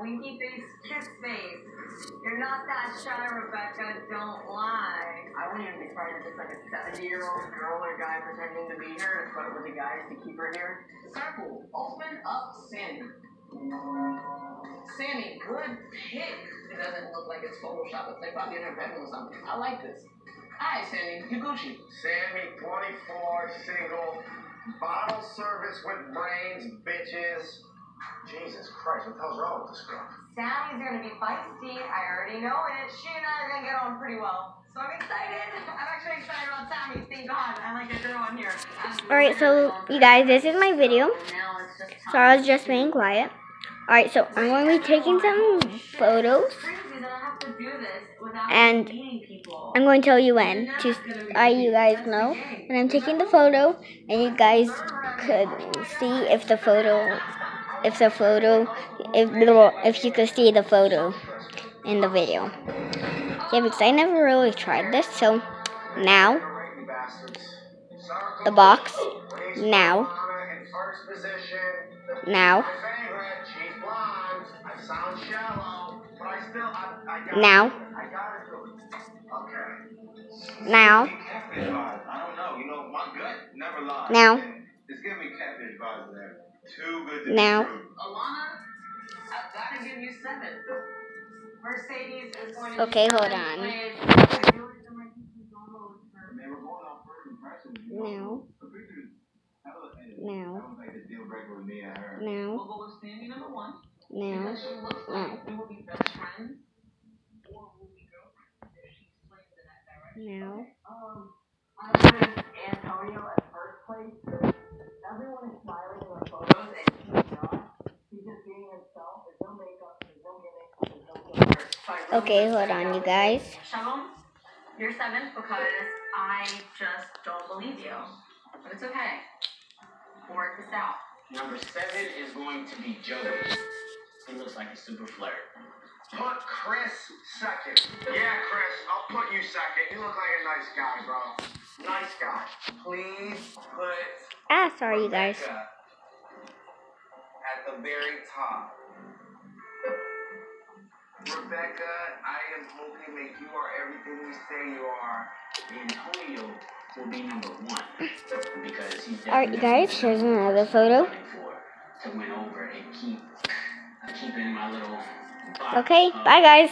winky face, kiss face. You're not that shy, Rebecca. Don't lie. I wouldn't even be surprised if it's like a 70 year old girl or guy pretending to be her to put with the guys to keep her here. Circle, open up Sandy. Sammy, good pick. It doesn't look like it's Photoshop. It's like probably in her bedroom or something. I like this. Hi, Sammy. You Gucci. Sammy, 24, single, bottle service with brains, bitches. Jesus Christ, what the hell's wrong with this girl? Sammy's gonna be feisty. I already know it. She and I are gonna get on pretty well. So I'm excited. I'm actually excited about Sammy. Thank God. I like a girl in here. Alright, so you guys, this is my video. So I was just being quiet. Alright, so I'm going to be taking some photos. And I'm going to tell you when to I uh, you guys know. And I'm taking the photo and you guys could see if the photo if the photo if if you could see the photo in the video. Yeah, because I never really tried this, so now the box now now now now now It's giving me catfish vibes there. Too good to Now. be true. Alana, I've got to give you seven. Mercedes is going to Okay, be hold on. with- They were going off first impressions. now now That was like the deal breaker with me and her. now We'll go with Sammy number one. now Because she looks like we will be best friends. Or will we go if she swings in that direction. now um, Everyone is smiling in the photos, and he's not. He's just being himself. There's no makeup. There's no gimmick. There's no filter. So I really Okay, hold on, you guys. Shalom, you're seventh because I just don't believe you. But it's okay. We'll work this out. Number seven is going to be Joey. He looks like a super flirt. Put Chris second. Yeah, Chris, I'll put you second. You look like a nice guy, bro. Nice guy. Please put ah sorry you guys. At the very top. Rebecca, I am hoping that you are everything we say you are. Antonio will be number one because he's Alright, you guys, here's another photo. to win over and keep keeping my little box Okay, bye guys.